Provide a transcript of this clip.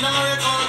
China de